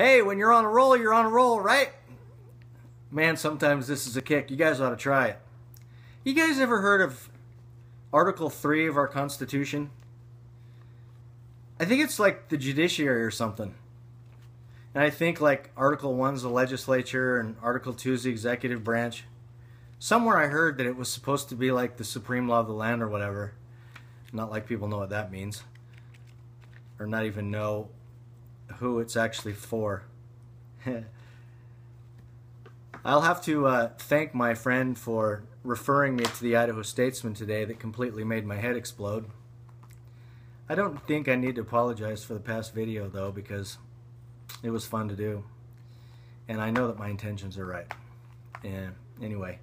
Hey, when you're on a roll, you're on a roll, right? Man, sometimes this is a kick. You guys ought to try it. You guys ever heard of Article 3 of our Constitution? I think it's like the judiciary or something. And I think like Article 1's the legislature and Article 2 is the executive branch. Somewhere I heard that it was supposed to be like the supreme law of the land or whatever. Not like people know what that means. Or not even know who it's actually for. I'll have to uh, thank my friend for referring me to the Idaho Statesman today that completely made my head explode. I don't think I need to apologize for the past video though because it was fun to do. And I know that my intentions are right. And anyway,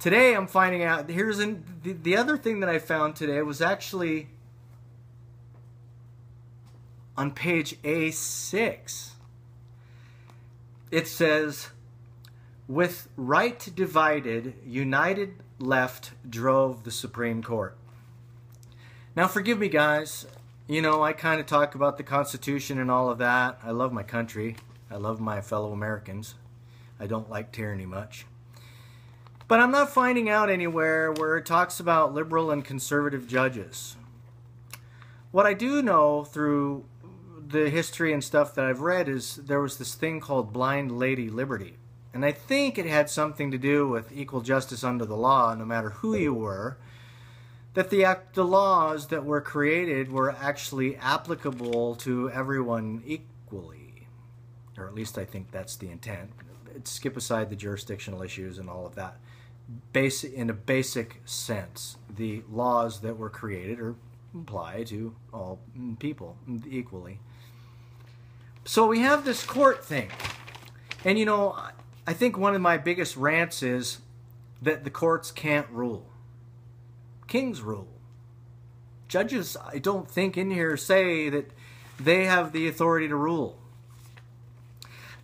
today I'm finding out, here's an, the, the other thing that I found today was actually on page A6. It says, with right divided, united left drove the Supreme Court. Now, forgive me, guys. You know, I kind of talk about the Constitution and all of that. I love my country. I love my fellow Americans. I don't like tyranny much. But I'm not finding out anywhere where it talks about liberal and conservative judges. What I do know through the history and stuff that I've read is there was this thing called blind lady liberty. And I think it had something to do with equal justice under the law, no matter who you were that the, act, the laws that were created were actually applicable to everyone equally. Or at least I think that's the intent. Skip aside the jurisdictional issues and all of that. Basic, in a basic sense, the laws that were created are apply to all people equally. So we have this court thing. And you know, I think one of my biggest rants is that the courts can't rule king's rule. Judges, I don't think in here say that they have the authority to rule.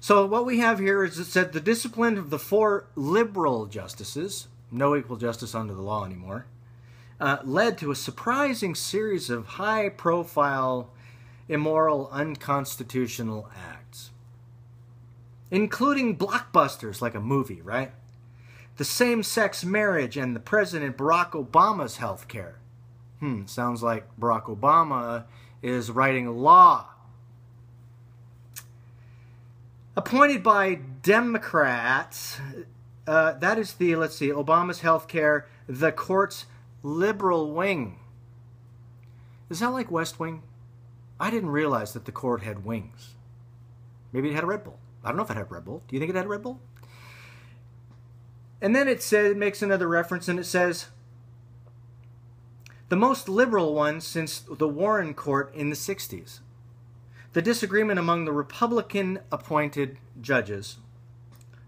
So what we have here is it said the discipline of the four liberal justices, no equal justice under the law anymore, uh, led to a surprising series of high-profile, immoral, unconstitutional acts, including blockbusters like a movie, right? the same-sex marriage and the President Barack Obama's health care. Hmm, sounds like Barack Obama is writing law. Appointed by Democrats, uh, that is the, let's see, Obama's health care, the court's liberal wing. Is that like West Wing? I didn't realize that the court had wings. Maybe it had a Red Bull. I don't know if it had a Red Bull. Do you think it had a Red Bull? And then it says it makes another reference and it says the most liberal one since the Warren Court in the 60s. The disagreement among the Republican appointed judges.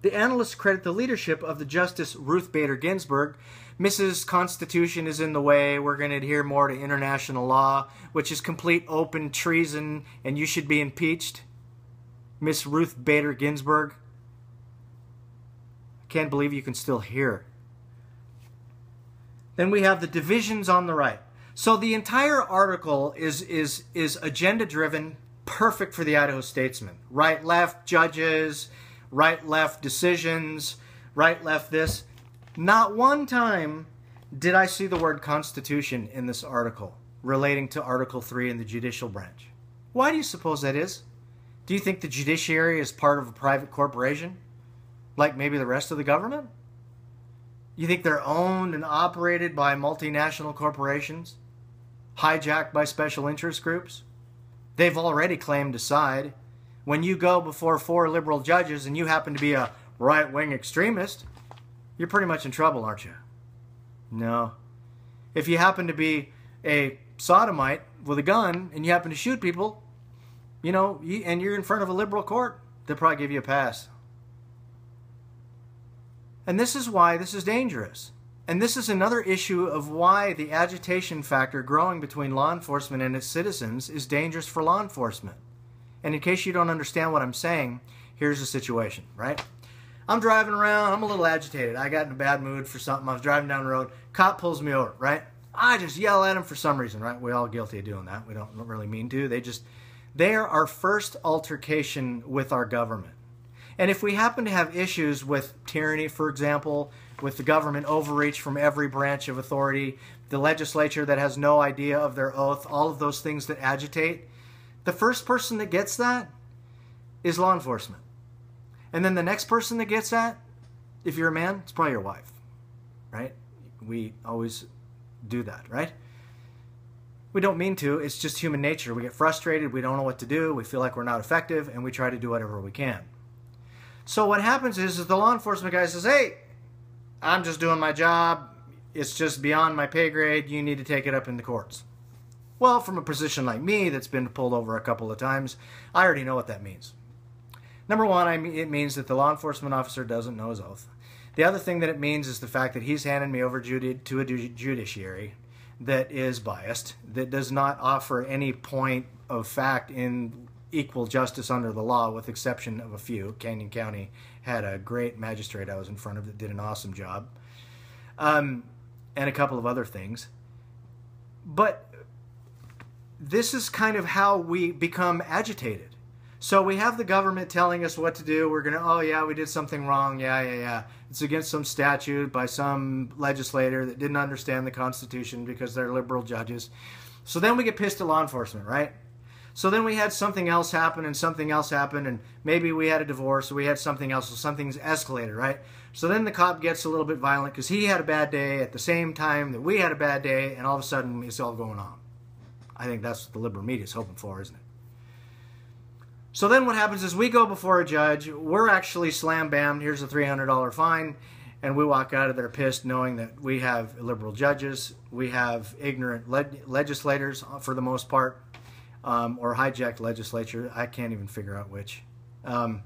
The analysts credit the leadership of the Justice Ruth Bader Ginsburg. Mrs. Constitution is in the way. We're going to adhere more to international law, which is complete open treason, and you should be impeached. Miss Ruth Bader Ginsburg. I can't believe you can still hear. Then we have the divisions on the right. So the entire article is is is agenda driven, perfect for the Idaho Statesman. Right left judges, right left decisions, right left this. Not one time did I see the word constitution in this article relating to Article 3 in the judicial branch. Why do you suppose that is? Do you think the judiciary is part of a private corporation? like maybe the rest of the government? You think they're owned and operated by multinational corporations? Hijacked by special interest groups? They've already claimed to side. When you go before four liberal judges and you happen to be a right wing extremist, you're pretty much in trouble, aren't you? No. If you happen to be a sodomite with a gun and you happen to shoot people, you know, and you're in front of a liberal court, they'll probably give you a pass. And this is why this is dangerous. And this is another issue of why the agitation factor growing between law enforcement and its citizens is dangerous for law enforcement. And in case you don't understand what I'm saying, here's the situation, right? I'm driving around, I'm a little agitated. I got in a bad mood for something. I was driving down the road, cop pulls me over, right? I just yell at him for some reason, right? We're all guilty of doing that. We don't really mean to. They just They're our first altercation with our government. And if we happen to have issues with tyranny, for example, with the government overreach from every branch of authority, the legislature that has no idea of their oath, all of those things that agitate, the first person that gets that is law enforcement. And then the next person that gets that, if you're a man, it's probably your wife, right? We always do that, right? We don't mean to, it's just human nature. We get frustrated, we don't know what to do, we feel like we're not effective, and we try to do whatever we can. So what happens is, is the law enforcement guy says, hey, I'm just doing my job. It's just beyond my pay grade. You need to take it up in the courts. Well, from a position like me that's been pulled over a couple of times, I already know what that means. Number one, I mean, it means that the law enforcement officer doesn't know his oath. The other thing that it means is the fact that he's handed me over to a judiciary that is biased, that does not offer any point of fact in equal justice under the law, with exception of a few. Canyon County had a great magistrate I was in front of that did an awesome job, um, and a couple of other things. But this is kind of how we become agitated. So we have the government telling us what to do. We're going to, oh, yeah, we did something wrong. Yeah, yeah, yeah. It's against some statute by some legislator that didn't understand the Constitution because they're liberal judges. So then we get pissed at law enforcement, right? So then we had something else happen and something else happen and maybe we had a divorce or we had something else so something's escalated, right? So then the cop gets a little bit violent because he had a bad day at the same time that we had a bad day and all of a sudden it's all going on. I think that's what the liberal media is hoping for, isn't it? So then what happens is we go before a judge, we're actually slam bam. here's a $300 fine, and we walk out of there pissed knowing that we have liberal judges, we have ignorant legislators for the most part, um, or hijacked legislature. I can't even figure out which. Um,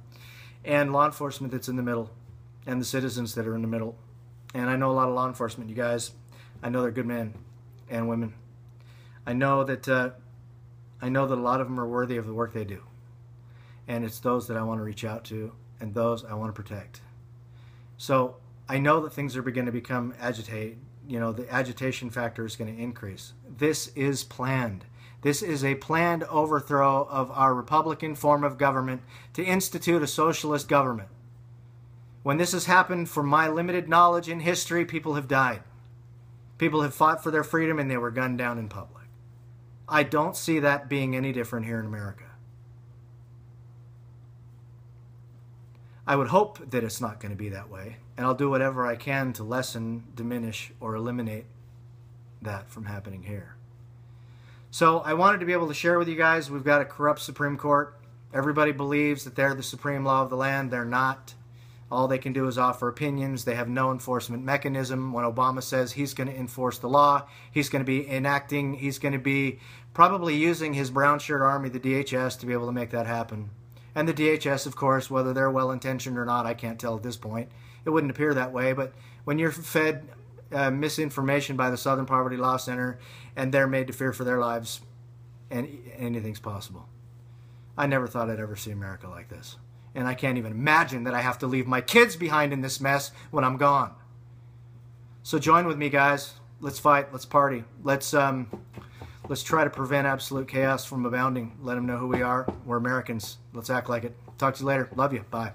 and law enforcement that's in the middle, and the citizens that are in the middle. And I know a lot of law enforcement, you guys. I know they're good men and women. I know that uh, I know that a lot of them are worthy of the work they do. And it's those that I want to reach out to and those I want to protect. So I know that things are beginning to become agitate. You know, the agitation factor is going to increase. This is planned. This is a planned overthrow of our Republican form of government to institute a socialist government. When this has happened, from my limited knowledge in history, people have died. People have fought for their freedom and they were gunned down in public. I don't see that being any different here in America. I would hope that it's not going to be that way, and I'll do whatever I can to lessen, diminish, or eliminate that from happening here. So I wanted to be able to share with you guys we've got a corrupt Supreme Court. Everybody believes that they're the supreme law of the land. They're not. All they can do is offer opinions. They have no enforcement mechanism. When Obama says he's going to enforce the law, he's going to be enacting, he's going to be probably using his brown shirt army, the DHS, to be able to make that happen. And the DHS, of course, whether they're well intentioned or not, I can't tell at this point. It wouldn't appear that way, but when you're fed uh, misinformation by the Southern Poverty Law Center, and they're made to fear for their lives, and anything's possible. I never thought I'd ever see America like this. And I can't even imagine that I have to leave my kids behind in this mess when I'm gone. So join with me, guys. Let's fight. Let's party. Let's um, let's try to prevent absolute chaos from abounding. Let them know who we are. We're Americans. Let's act like it. Talk to you later. Love you. Bye.